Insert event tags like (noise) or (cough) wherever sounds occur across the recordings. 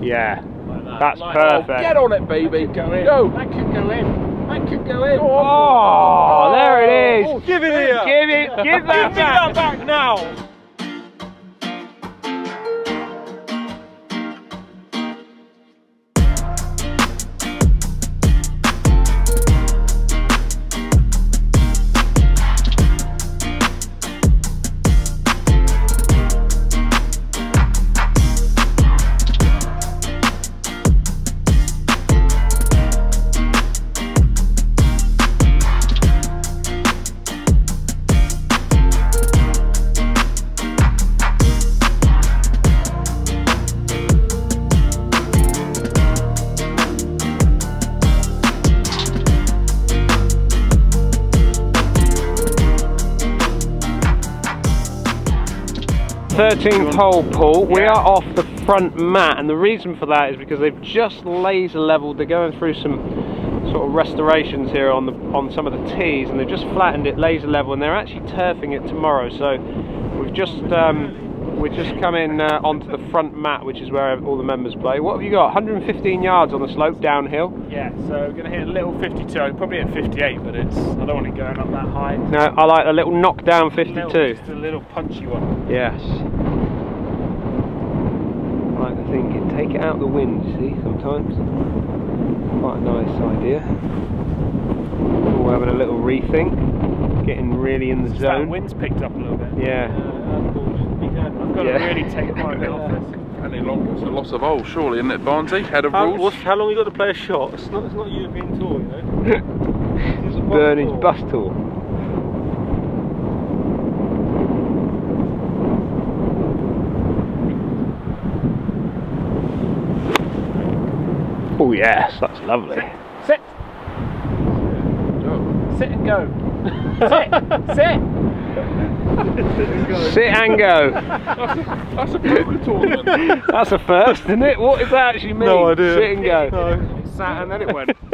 Yeah, Like that. that's Like- perfect. Oh, get on it, baby. Go in. Go. That could go in. That could go in. Oh, there it is. Oh, Give it here. Give it, give that Give me that back now. Thirteenth hole, Paul. We are off the front mat, and the reason for that is because they've just laser leveled. They're going through some sort of restorations here on the on some of the tees, and they've just flattened it laser level, and they're actually turfing it tomorrow. So we've just um, we've just coming uh, onto the front mat, which is where all the members play. What have you got? 115 yards on the slope downhill. Yeah, so we're going to hit a little 52, probably at 58, but it's I don't want it going up that high. No, I like a little knockdown 52. Little, just a little punchy one. Yes. I like to think it take it out the wind, you see, sometimes. Quite a nice idea. We're having a little rethink, getting really in the zone. wind's picked up a little bit. Yeah. I've got Yeah. to really take quite (laughs) a bit off this. Any longer, it's a loss of hole, surely, isn't it, Barnsley? Head of How, rules. how long you got to play a shot? It's not, it's not a European tour, you know. (laughs) It's a bus Bernie's tour. bus tour. Oh yes, that's lovely. Sit, Go. sit and go. sit, sit. (laughs) (laughs) Sit and go. That's a poker tournament. That's a first, isn't it? What does that actually mean? No idea. Sit and go. No. It sat and then it went. (laughs)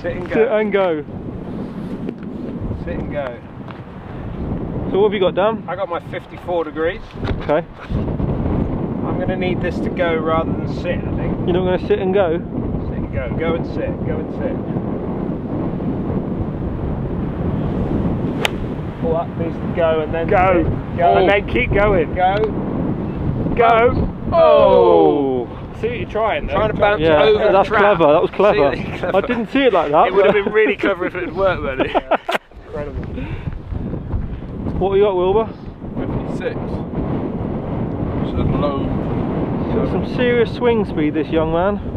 Sit and Sit go. and go. Sit and go. So what have you got, Dan? I got my 54 degrees. Okay. I'm going to need this to go rather than sit, I think. You're not going to sit and go? Sit and go. Go and sit. Go and sit. Pull that piece to go and then Go. sit. Go. and then keep going. Go. Go. Oh. oh. See what you're trying though. Trying to bounce Yeah, over the that's trap. clever. That was clever. (laughs) See, I didn't see it like that. It would have been really (laughs) clever if it had worked, Bernie. Incredible. What have you got, Wilbur? 56. It's a low. Some serious swing speed, this young man.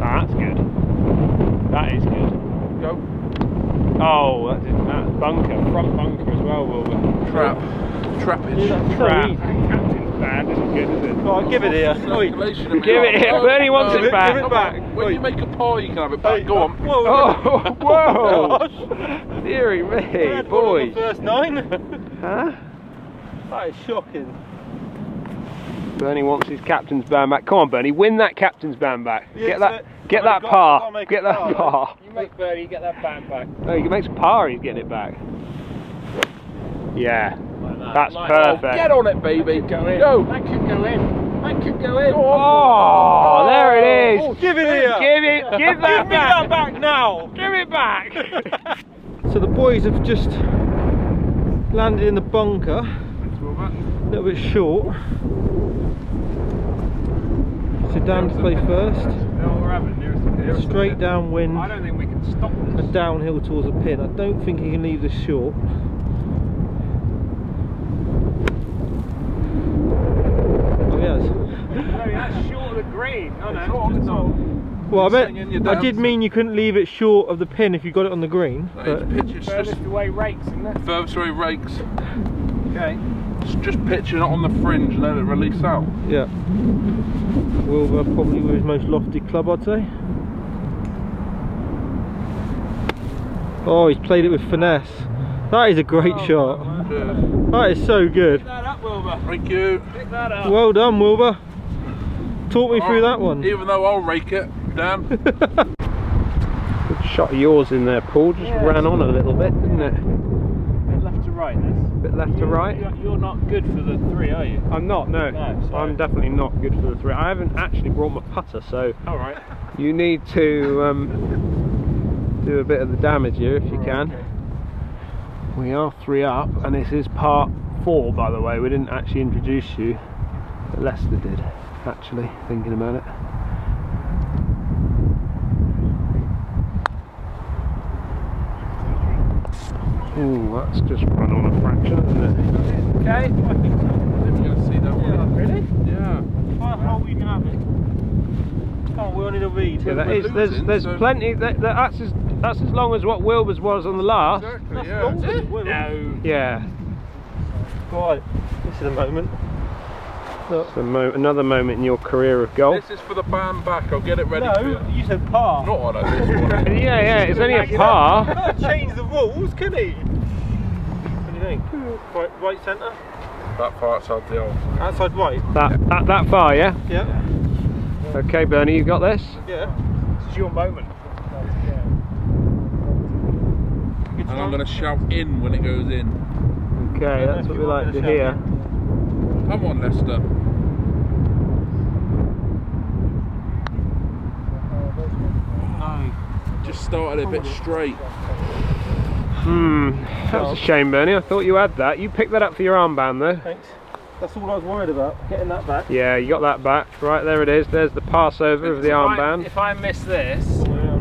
That's good. That is good. Go. Oh, that's, that's bunker. Front bunker as well, Wilbur. Trap. Trappage. So Crap. easy. Captain's band isn't good, is it? Right, give it here. Oi. Give it here. arm. Bernie wants No, it back. Give it back. When Oi. you make a pie, you can have it back. Hey, Go on. Whoa, (laughs) Oh, whoa. (laughs) Gosh. Deary me, Third one on the boys. First nine. Huh? that is shocking. Bernie wants his captain's band back. Come on, Bernie, win that captain's band back. Yeah, get so that, get I've that got- par. gotta Get a that par, par. You make Bernie get that band back. No, he makes a par. He's getting it back. Yeah, Like that. that's Like- oh, perfect. Get on it, baby. That could go in. Go. That could go in. That could go in. Oh, oh there it is. Oh, give it here. Give it, give that Give me back. that back now. Give it back. (laughs) So the boys have just landed in the bunker, a little bit short. So Dan to play first, No, we're having nearest the nearest straight downwind I don't think we can stop and this. downhill towards the pin. I don't think he can leave this short. Oh yes. No, that's short of the green. Oh no, it's not. Well, I Singing meant your I did mean you couldn't leave it short of the pin if you got it on the green. No, But it's pitch, it's Furthest just away rakes, isn't it? furthest away rakes. Okay. It's just pitching it on the fringe and let it release out. yeah, Wilbur uh, probably with his most lofty club, I'd say. Oh, he's played it with finesse. That is a great Oh, shot. That is so good. Pick that up, Wilbur. Thank you. Pick that up. Well done, Wilbur. Talk me through oh, that one. Even though I'll rake it, Dan. Good (laughs) shot of yours in there, Paul. Just Yeah. ran on a little bit, didn't it? Bit left to right, this. Bit left to You're- right. You're, not good for the three, are you? I'm not. No, No, I'm definitely not good for the three. I haven't actually brought my putter, so All right. you need to um, do a bit of the damage here if you can. We are three up, and this is part four, by the way. We didn't actually introduce you, but Lester did, actually, thinking about it. Ooh, that's just run on a fraction, isn't it? Okay. You're going to see that one. Really? Yeah. How hole you can have it? Oh, we only the reed. Yeah, that we're there's there's so- plenty. That, that, that's as that's as long as what Wilbur's was on the last. Exactly, That's yeah. longer than Will. No. Yeah, Right, this is a moment. It's a mo- another moment in your career of golf. This is for the band back. I'll get it ready for you. No, you said par. Not on it, this one. (laughs) Yeah, yeah, it's only a He par. (laughs) can't change the rules, can he? What do you think? Right, right centre? that far outside the hole. Outside right? That, that that far, yeah. Yeah. Okay, Bernie, you've got this. Yeah. This is your moment. And I'm going to shout in when it goes in. Okay, that's what we like to hear. Come on, Lester. No. Just started a bit straight. Hmm, that was a shame, Bernie. I thought you had that. You picked that up for your armband, though. Thanks. That's all I was worried about, getting that back. Yeah, you got that back. Right there, it is. There's the Passover of the If I- armband. If I miss this,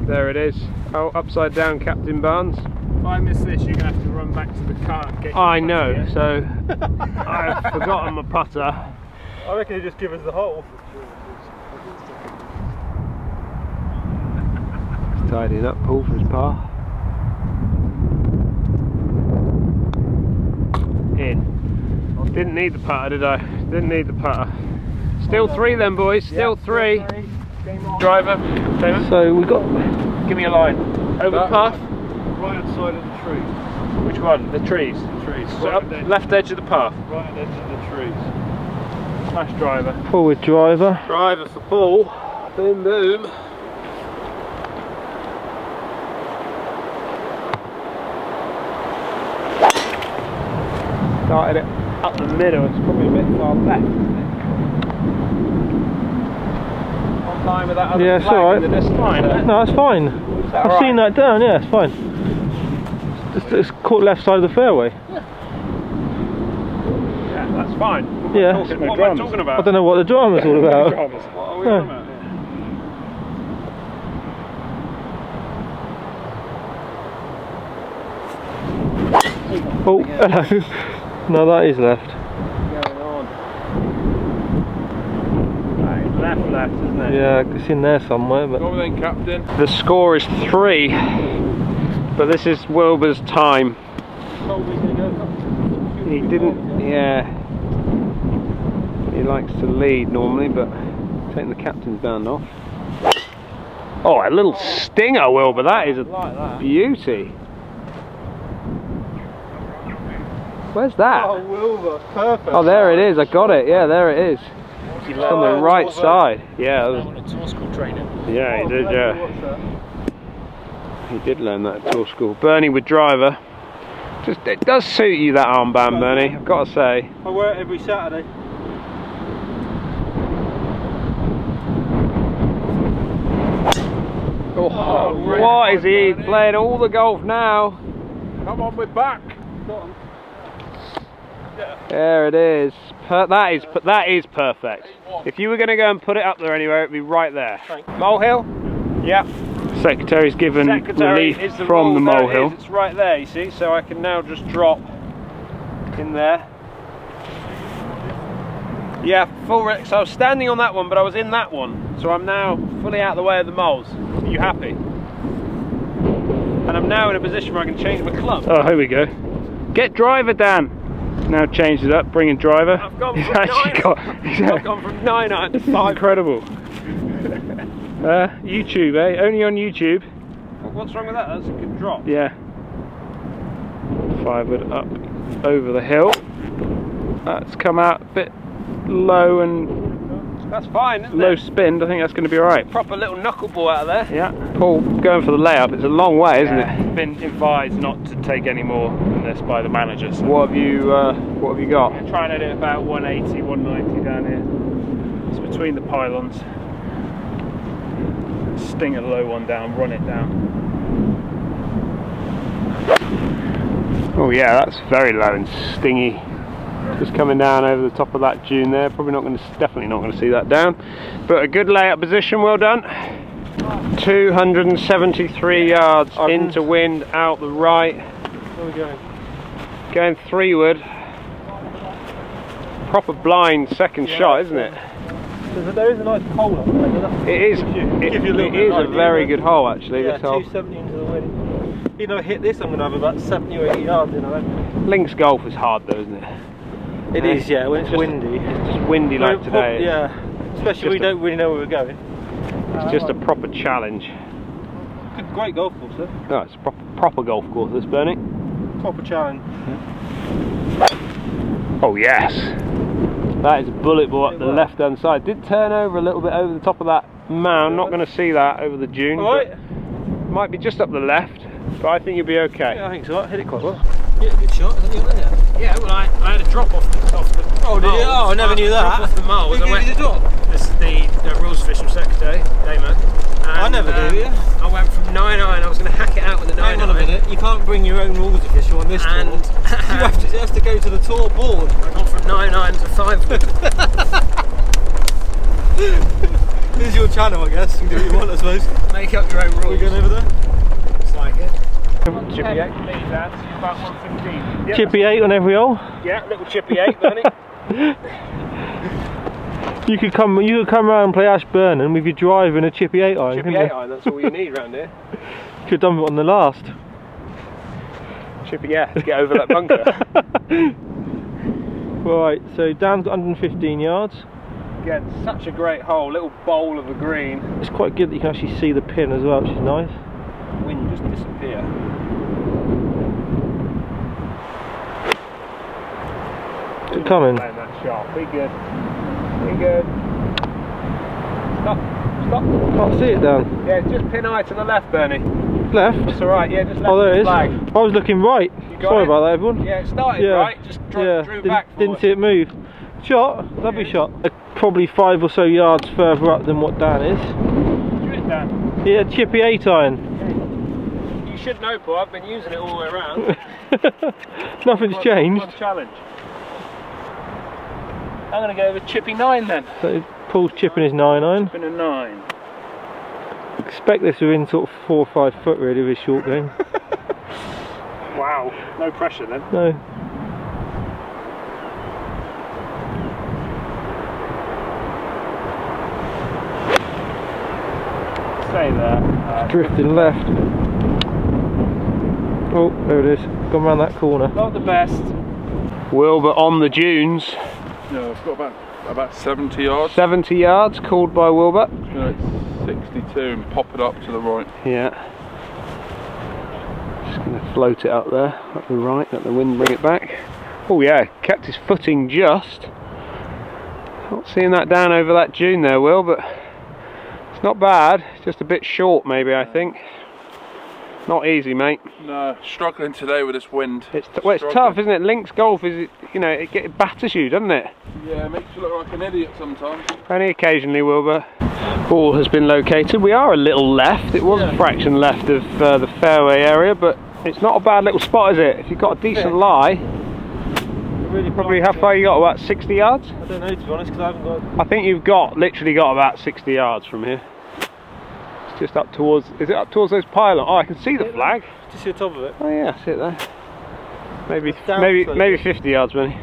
There it is. Oh, upside down, Captain Barnes. if I miss this, you're gonna have to run back to the car and get. I know. yeah? So (laughs) I've forgotten my putter. I reckon you just give us the hole. Tidying up Paul for his par. In. Didn't need the putter, did I? Didn't need the putter. Still three then, boys. Still three. Driver, Damon, So we got give me a line. over the path. Right hand side of the tree. Which one? The trees. Trees. So up left edge of the path. Right edge of the trees. Smash driver. Forward driver. Driver for Paul. Boom, boom. Started it up the middle. It's probably a bit far left. On line with that other Yeah, it's flag alright. in the distance. No, that's fine. I've right? seen that down, yeah, it's fine. It's, it's caught left side of the fairway. Yeah, that's fine. What Yeah. am I talking, what am I talking about? I don't know what the drama's all about. Dramas. What are we No. on about here? Oh, hello. (laughs) No, that is left. going on? Right, left, left, isn't it? Yeah, it's in there somewhere, but Go then, Captain. The score is three, but this is Wilbur's time. He didn't, yeah. He likes to lead normally, but taking the captain's band off. Oh, a little stinger, Wilbur. That is a beauty. Where's that? Oh, Wilbur, perfect. Oh, there it is. I got it. Yeah, there it is. It's on the right side. Yeah, was- on a tour school trainer. yeah, he did. Yeah. He did learn that at tour school. Bernie with driver. Just it does suit you that armband, Bernie. I've got to say. I wear it every Saturday. Oh, oh what is he playing all the golf now? Come on, we're back. There it is. Per that is that is perfect. If you were going to go and put it up there anywhere, it'd be right there. Molehill. Yep. Secretary's given Secretary relief from the rule. It molehill. is, It's right there, you see. So I can now just drop in there. Yeah, full re- So I was standing on that one, but I was in that one. So I'm now fully out of the way of the moles. Are you happy? And I'm now in a position where I can change my club. Oh, here we go. Get driver, Dan. Now changed it up, bringing driver. I've gone he's from actually nine- got. He's I've gone from nine iron to five. incredible. (laughs) Uh, YouTube, eh? Only on YouTube. What's wrong with that? That's a good drop. Yeah. Five wood up over the hill. That's come out a bit low and That's fine, isn't low it? spin, I think that's going to be alright. Proper little knuckleball out of there. Yeah. Paul going for the layup. It's a long way, isn't Yeah, it? Been advised not to take any more than this by the manager. So What have you uh, What have you got? I'm trying to do about 180, 190 down here. It's between the pylons. Sting a low one down, run it down. Oh yeah, that's very low and stingy. Just coming down over the top of that dune there. Probably not going to, definitely not going to see that down. But a good layup position. Well done. 273 yards I've- into wind, out the right, Where are we going? going threeward. Proper blind second shot, isn't it? There is a nice hole up there. It is. You- It, you a little it bit a very good hole actually. Yeah, this hole. 270 into the wind. You know, hit this, I'm going to have about 70 or 80 yards in. I reckon. Links golf is hard though, isn't it? It Yeah. is, yeah, when it's windy. It's just windy like today. Yeah, especially when we don't really know where we're going. It's just a proper challenge. Good, great golf course, though. No, it's a proper, proper golf course, this Bernie. Proper challenge. Oh yes. That is a bullet ball up the left hand side. Did turn over a little bit over the top of that mound. Not going to see that over the dune. All right. Might be just up the left, but I think you'll be okay. Yeah, I think so. I hit it quite well. Yeah, good shot. Isn't it there? Yeah, well, I, I had a drop off the, off the Oh, did you? Oh, I never knew that. Drop off the moles. Who I gave you the drop? This is the, the rules official secretary, Damo. I never do, um, yeah. I went from 9 iron, I was going to hack it out with a 9 Hang on a minute. You can't bring your own rules official on this tour. And- (laughs) you have to, it has to go to the tour board. I gone from 9 iron to 5 wood. (laughs) This is your channel, I guess. You can do what you want, I suppose. Make up your own Are we rules. going over there? It's like it. Chippy eight. About 115. Chippy 8 on every hole. yeah, little chippy 8, Bernie. (laughs) You could come you could come around and play Ashburn with your drive and a chippy 8 iron. Chippy eight iron. That's all you need round here. You (laughs) could have done it on the last. Chippy yeah. To get over that bunker. (laughs) Right, so Dan's got 115 yards. Again, such a great hole. Little bowl of a green. It's quite good that you can actually see the pin as well, which is nice. Wind just disappear. Good coming. Playing that shot. Be good. Be good. Stop. Stop. Can't see it, Dan. Yeah, just pin eye to the left, Bernie. Left. That's alright, yeah, just left Oh, there it is. flag. I was looking right. Sorry it? about that, everyone. Yeah, it started Yeah. right, just drew, yeah, drew didn't, back didn't see it move. Shot, lovely shot. Uh, Probably five or so yards further up than what Dan is. Drew it down. Yeah, chippy 8 iron. You should know, Paul, I've been using it all the way around. (laughs) Nothing's One- changed. one challenge. I'm going to go with chippy 9 then. So Paul's chipping his 9 iron. Chipping a 9. Expect this within sort of 4 or 5 foot really of his short game. (laughs) Wow, no pressure then. No. Stay there. Uh, Drifting left. Oh, there it is. Gone round that corner. not the best. Wilbur on the dunes. No, I've got about about 70 yards. 70 yards, called by Wilbur. No, it's 62 and pop it up to the right. Yeah. Just going to float it up there, up the right, let the wind bring it back. Oh yeah, kept his footing just. Not seeing that down over that dune there, Will, but it's not bad. Just a bit short, maybe, I think. Not easy, mate. No, struggling today with this wind. It's well, it's tough, isn't it? Links golf is, you know, it, it batters you, doesn't it? Yeah, it makes you look like an idiot sometimes. Only occasionally, Wilbur. Ball has been located. We are a little left. It was a fraction left of uh, the fairway area, but it's not a bad little spot, is it? If you've got a decent lie, Really probably how far you got? About 60 yards? I don't know to be honest because I haven't got. I think you've got literally got about 60 yards from here. It's just up towards. Is it up towards those pylons? Oh, I can see the flag. Just see the top of it. Oh yeah, I see it there. Maybe, maybe, slightly. maybe 50 yards, Benny.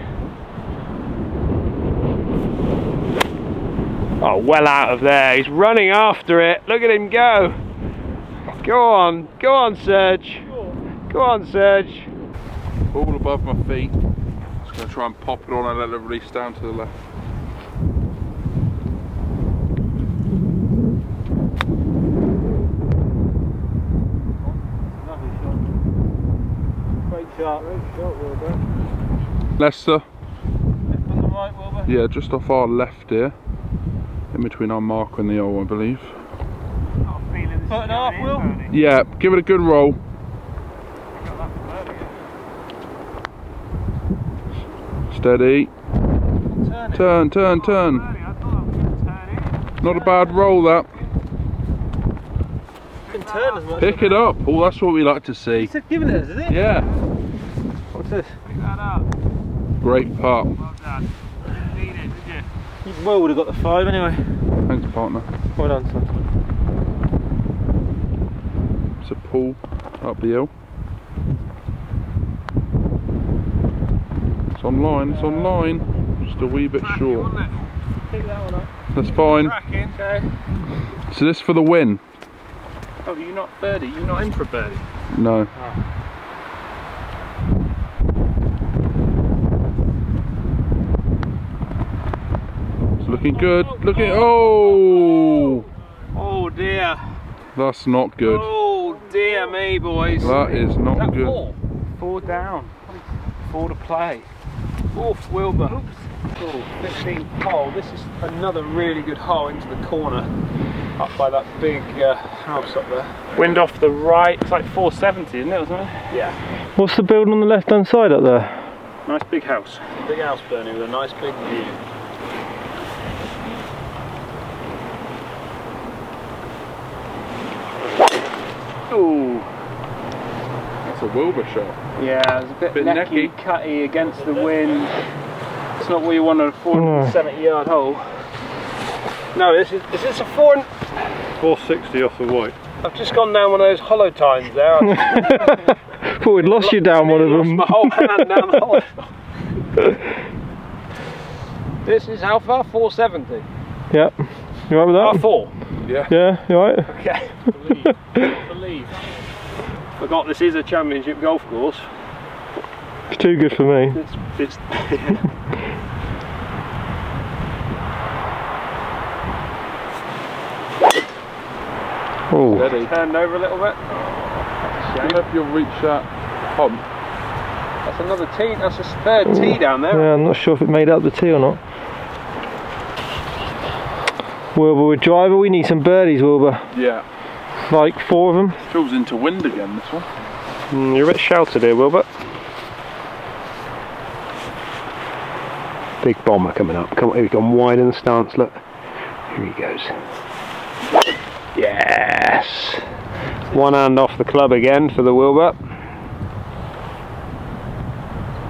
Oh, well out of there. He's running after it. Look at him go. Go on, go on, Serge. Go on, Serge. All above my feet. Just going to try and pop it on and let it release down to the left. Shot. Great shot. Great shot, Wilbur. Lester. On the right, Wilbur. Yeah, just off our left here. In between our marker and the hole, I believe. Got a feeling Foot is and a half, going in, Will? Bernie. Yeah, give it a good roll. Got that for Bernie. Steady. Turn. Turn, turn, turn. Bernie, I thought I was going to turn in. Not a bad roll that. You can turn as much. Pick it up. Oh, that's what we like to He see. said give it us, is it? Yeah. What's this? Pick that up. Great putt. Well done. Didn't need it, did you? Well would have got the five anyway. Thanks, partner. Well done, son. It's a pull up the hill. It's on line, it's on line. Just a wee bit Cracking, short. wasn't it? That. That's fine. Cracking. Okay. So this for the win? Oh, you're not birdie. You're not in for birdie. No. It's looking good. Looking. Oh! Oh dear. That's not good. Oh dear me, boys. That is not that good. four? Four down. Four to play. Oof, Wilbur. Oh, 15 hole. This is another really good hole into the corner. Up by that big uh, house up there. Wind off the right. It's like 470, isn't it? Wasn't it? Yeah. What's the building on the left hand side up there? Nice big house. Big house, Bernie, with a nice big view. Ooh. That's a Wilbur shot. Yeah, it's a bit, Bit necky, necky. cutty against the wind. It's not what you want on a 470 hmm. yard hole. No, this is, is this a four? 460 off the white. I've just gone down one of those hollow tines there. I Thought (laughs) oh, we'd lost you down one of (laughs) them. my whole hand down the hollow. (laughs) this is how far? 470. Yep. You right with that? Oh, four. Yeah. Yeah, you right? Okay. (laughs) Believe. Believe. Forgot this is a championship golf course. It's too good for me. It's, it's Oh, Steady. turned over a little bit. I hope you'll reach that hump. That's another tee. That's a third tee down there. yeah, I'm not sure if it made up the tee or not. Wilbur with driver, we need some birdies, Wilbur. Yeah. Like four of them. Feels into wind again, this one. Mm, you're a bit sheltered here, Wilbur. Big bomber coming up. Come on, he's gone wide in the stance. Look, here he goes. Yes. One hand off the club again for the Wilbur.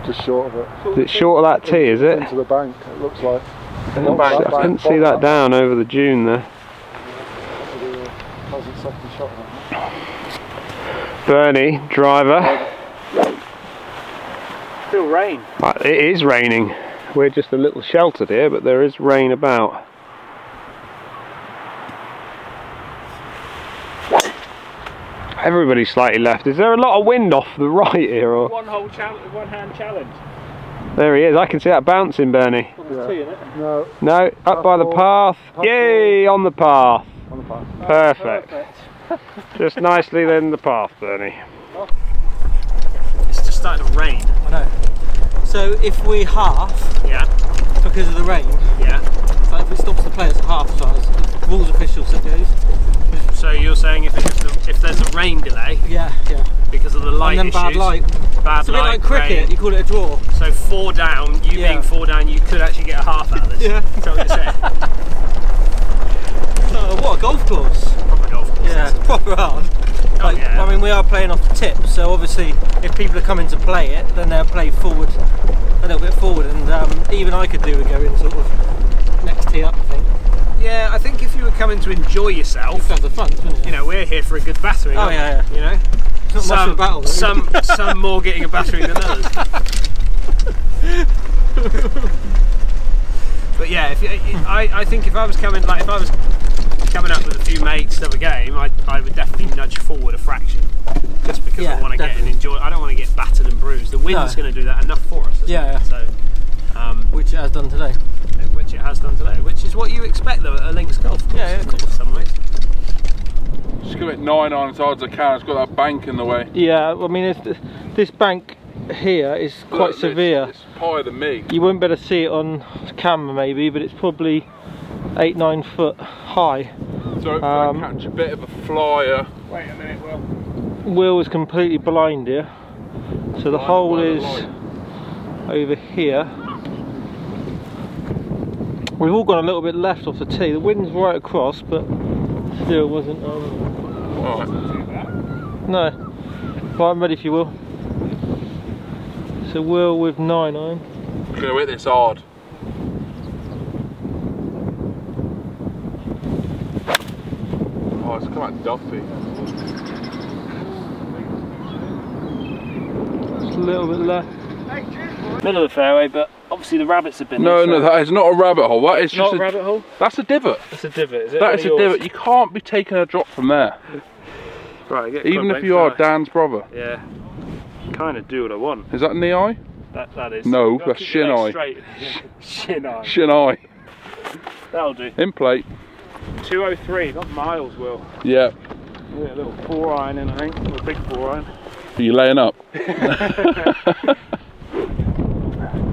just short of it. It's short of that tee, is it? Into the bank, it looks like. I couldn't see that down over the dune there. How's the second shot? then? Bernie, driver. Still rain. Uh, It is raining. We're just a little sheltered here, but there is rain about. Everybody's slightly left. Is there a lot of wind off the (laughs) right here? Or One hole challenge, one hand challenge. There he is. I can see that bouncing, Bernie. No, No, up by the path. Yay, on the path. on the path. Perfect. Just nicely in the path, Bernie. It's just starting to rain. I know. So if we half Yeah, because of the rain, yeah. like if it stops the players at half size, the rules official said suppose. So you're saying if, the, if there's a rain delay Yeah, yeah. because of the light and then bad light. bad It's a bit light, like cricket, rain, you call it a draw. So four down, you Yeah. being four down, you could actually get a half out of this. (laughs) Yeah. What you're saying? (laughs) So what a golf course. Proper golf course. Yeah, it's (laughs) proper hard. Like, yeah. I mean, we are playing off the tip, so obviously, if people are coming to play it, then they'll play forward, a little bit forward, and um, even I could do with going sort of next tee up. I think. Yeah, I think if you were coming to enjoy yourself, the fun, you know, we're here for a good battering. Oh, aren't yeah. You know, not much of a some, battle. though. some, some more getting a battering than others. (laughs) but yeah, if you, I, I think if I was coming, like if I was coming up with a few mates of a game, I, I would definitely nudge forward a fraction, just because I want to get and enjoy. I don't want to get battered and bruised. The wind's No. going to do that enough for us. Yeah, yeah. So. Um, Which it has done today. which it has done today, which is what you expect though at a links golf course. Yeah, yeah, of isn't it, in some ways. Just give it nine irons hard as I can. It's got that bank in the way. Yeah, I mean, it's, this bank here is quite Look, severe. It's higher than me. You won't be able to see it on camera maybe, but it's probably eight, nine foot high. So if Um, I catch a bit of a flyer, Wait a minute, Will. Will is completely blind here. So the Blind hole by the is over here. We've all got a little bit left off the tee. The wind's right across, but still wasn't. Um, alright. no. Right, I'm ready if you will. So Will with nine iron. I'm gonna hit this hard. Oh, it's come out Duffy. Just a little bit left. Middle of the fairway, but obviously the rabbits have been No, there, no, so- that is not a rabbit hole. That is Not just a a, rabbit hole? that's a divot. That's a divot, is it? That One a yours? divot. You can't be taking a drop from there, (laughs) Right, get even if you are first. Dan's brother. Yeah. Kind of do what I want. Is that knee eye? That, that is. No, You've gotta that's keep your shin eye. Straight. (laughs) shin eye. Shin eye. That'll do. In plate. 203, not miles, Will. Yeah. Yeah, a little four iron in, I think. A big four iron. Are you laying up? (laughs)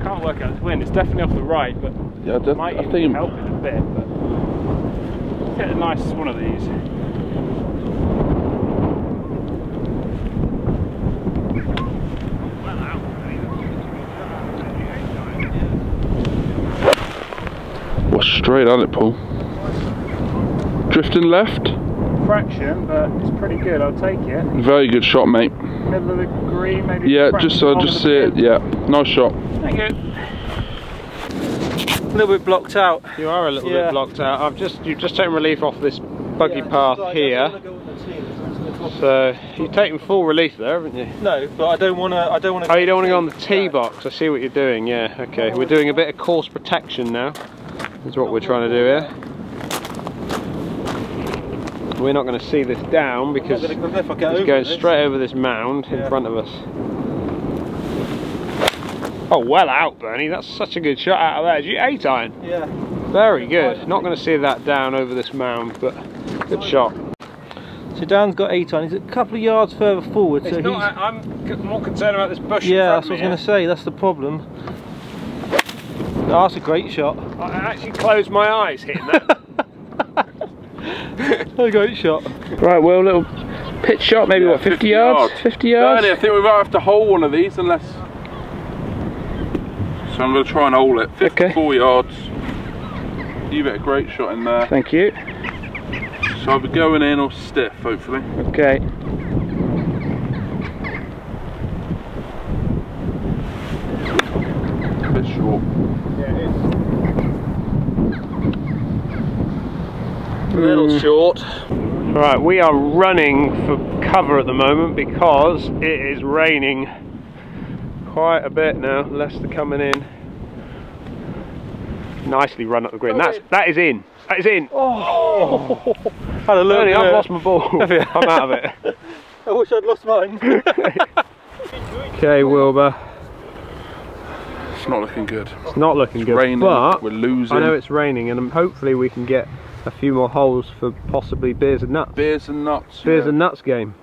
Can't work out this wind. It's definitely off the right, but Yeah, I, def- might I even think. help it a bit. But let's get a nice one of these. Well, straight on it, Paul. Drifting left. Fraction, but it's pretty good. I'll take it. Very good shot, mate. Middle of the green, maybe. Yeah, just uh, so I just see it. Yeah, nice shot. Thank you. A little bit blocked out. You are a little Yeah. bit blocked out. I've just you've just taken relief off this buggy path here. So you've taken full relief there, haven't you? No, but I don't want to. I don't want to. Oh, you don't want to go on the tee box. I see what you're doing. Yeah. Okay. We're doing a bit of course protection now. Is what we're trying to do here. We're not going to see this down because it's going straight over this mound in Yeah. front of us. Oh, well out, Bernie. That's such a good shot out of there. Did you eight iron? Yeah. Very good. Not going to see that down over this mound, but good shot. So Dan's got eight iron. He's a couple of yards further forward. It's so not, he's. I- I'm more concerned about this bush. in Yeah, front that's of what I was me going to say. That's the problem. No, that's a great shot. I I actually closed my eyes hitting that. (laughs) A great shot. Right, well, a little pitch shot, maybe Yeah, what, 50, 50 yards? yards. 50 yards? I think we might have to hold one of these unless. So I'm going to try and hold it. 54 yards. You've hit a great shot in there. Thank you. So I'll be going in or stiff, hopefully. Okay. A bit short. A little hmm. short. Right, we are running for cover at the moment because it is raining quite a bit now. Lester coming in. Nicely run up the green. That's that is in. That is in. Oh, (laughs) had a look. Bernie, I've lost my ball. (laughs) I'm out of it. (laughs) I wish I'd lost mine. Okay, Wilbur. It's not looking good. It's not looking good, Raining. but We're losing. I know it's raining, and hopefully we can get a few more holes for possibly beers and nuts. Beers and nuts. Beers yeah. and nuts game,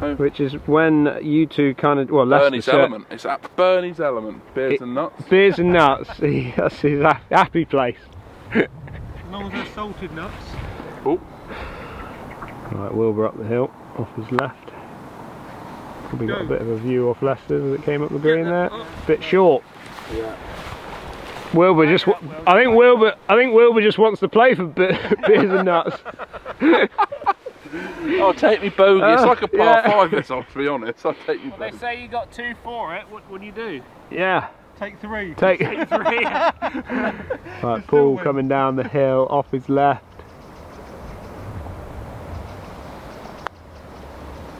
Oh. which is when you two kind of well, Lester Bernie's said- element. It's at Bernie's element. Beers It- and nuts. Beers and nuts. (laughs) That's his happy place. As long as they're salted nuts. Oh. Right, Wilbur up the hill, off his left. Probably got a bit of a view off Lester as it came up the green there. Bit short. Wilbur just. wa- I think Wilbur. I think Wilbur just wants to play for be- (laughs) beers and nuts. Oh, take me bogey. it's like a par yeah. five. This, I'll to be honest. I'll take you They bogey. say you got two for it. What, what do you do? Yeah. Take three. Take. (laughs) Three. (laughs) Right, Paul coming down the hill off his left.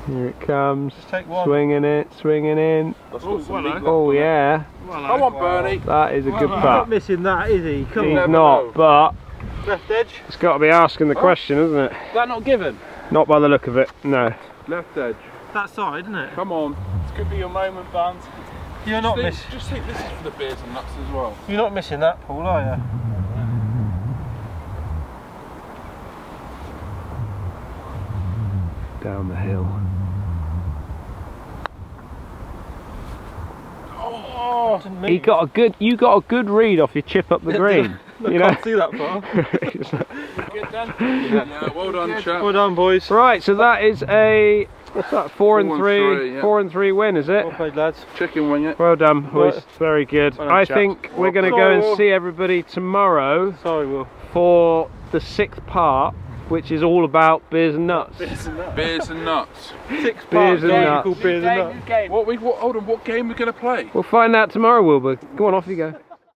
Here it comes. Take one. Swinging it, swinging in. That's Oh, got some well, meat oh, left Oh on it. yeah, Come on, Bernie. that is a good He's not missing that, is he? Come He's never not, but Left edge. it's got to be asking the oh. question, isn't it? Is that not given? Not by the look of it, no. Left edge. That side, isn't it? Come on. This could be your moment, Barnes. You're not missing. just think this is for the beers and nuts as well. You're not missing that, Paul, are you? Down the hill. Oh, He got a good. You got a good read off your chip up the (laughs) green. you know. Can't see that far. (laughs) Yeah, well done, chap. Well done, boys. right, so that is a what's that? Four, and and three, three, yeah. four and three win, is it? Well played, lads. Chicken wing it. Well done, boys. Right. Very good. Well done, I chaps. think we're going to go and see everybody tomorrow Sorry, Will. for the sixth part, which is all about beers and nuts. Beers and nuts. Six Beers and game nuts. called Beers and Nuts. What we what, hold on, what game we gonna play? We'll find out tomorrow, Wilbur. Go on, off you go.